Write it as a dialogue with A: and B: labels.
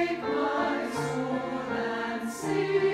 A: Take my soul and sing.